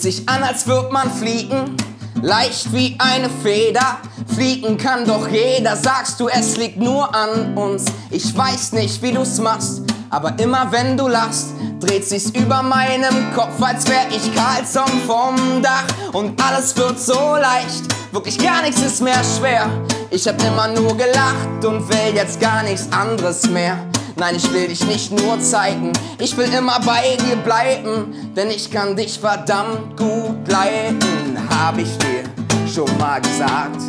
Fühlt sich an, als würd man fliegen, leicht wie eine Feder. Fliegen kann doch jeder, sagst du, es liegt nur an uns. Ich weiß nicht, wie du's machst, aber immer wenn du lachst, dreht sich's über meinem Kopf, als wär ich Karlsson vom Dach. Und alles wird so leicht, wirklich gar nichts ist mehr schwer. Ich hab immer nur gelacht und will jetzt gar nichts anderes mehr. Nein, ich will dich nicht nur zeigen, ich will immer bei dir bleiben, denn ich kann dich verdammt gut leiden, hab ich dir schon mal gesagt,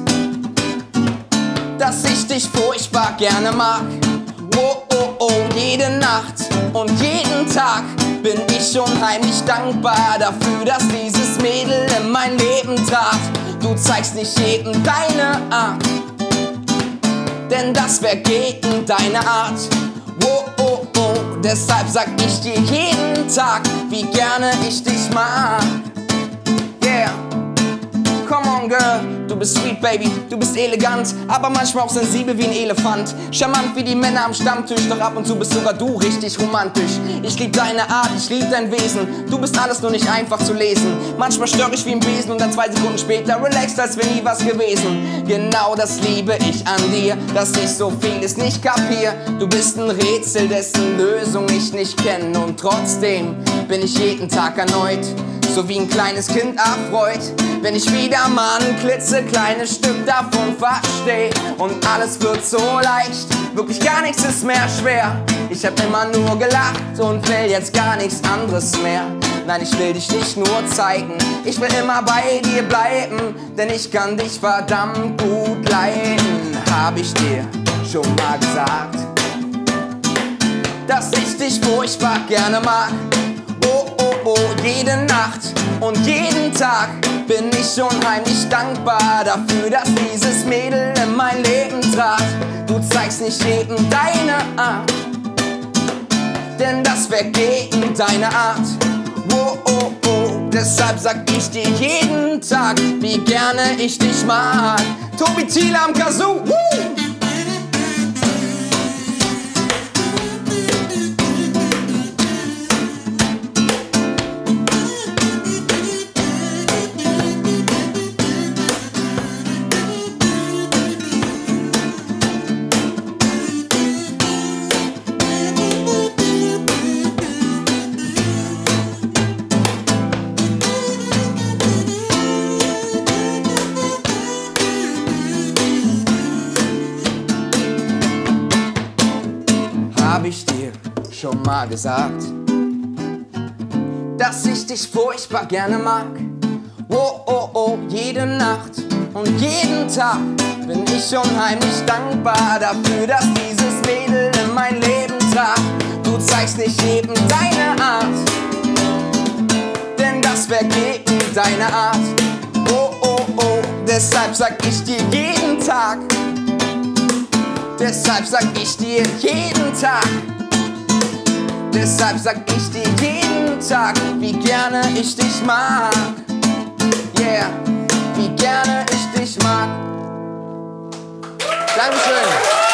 dass ich dich furchtbar gerne mag. Oh, oh, oh, jede Nacht und jeden Tag bin ich unheimlich dankbar dafür, dass dieses Mädel in mein Leben trat. Du zeigst nicht jedem deine Art, denn das wär gegen deine Art. Oh, oh, oh, deshalb sag ich dir jeden Tag, wie gerne ich dich mag. Yeah. Come on, girl, bist sweet, baby, du bist elegant, aber manchmal auch sensibel wie ein Elefant. Charmant wie die Männer am Stammtisch, doch ab und zu bist sogar du richtig romantisch. Ich lieb deine Art, ich lieb dein Wesen, du bist alles nur nicht einfach zu lesen. Manchmal stör ich wie ein Besen und dann zwei Sekunden später relaxed, als wäre nie was gewesen. Genau das liebe ich an dir, dass ich so vieles nicht kapier. Du bist ein Rätsel, dessen Lösung ich nicht kenne und trotzdem bin ich jeden Tag erneut so wie ein kleines Kind erfreut, wenn ich wieder mal ein klitzekleines Stück davon versteh. Und alles wird so leicht, wirklich gar nichts ist mehr schwer. Ich hab immer nur gelacht und will jetzt gar nichts anderes mehr. Nein, ich will dich nicht nur zeigen, ich will immer bei dir bleiben, denn ich kann dich verdammt gut leiden, hab ich dir schon mal gesagt, dass ich dich furchtbar gerne mag. Oh, oh, oh, jede Nacht und jeden Tag bin ich unheimlich dankbar dafür, dass dieses Mädel in mein Leben trat. Du zeigst nicht jedem deine Art, denn das wär gegen deine Art. Oh, oh, oh, deshalb sag ich dir jeden Tag, wie gerne ich dich mag. Tobi Thiel am Kazoo. Woo! Schon mal gesagt, dass ich dich furchtbar gerne mag. Oh, oh, oh, jede Nacht und jeden Tag bin ich unheimlich dankbar dafür, dass dieses Mädel in mein Leben trat. Du zeigst nicht jedem deine Art, denn das wär gegen deine Art. Oh, oh, oh, deshalb sag ich dir jeden Tag, Deshalb sag ich dir jeden Tag, deshalb sag ich dir jeden Tag, wie gerne ich dich mag. Yeah, wie gerne ich dich mag. Dankeschön.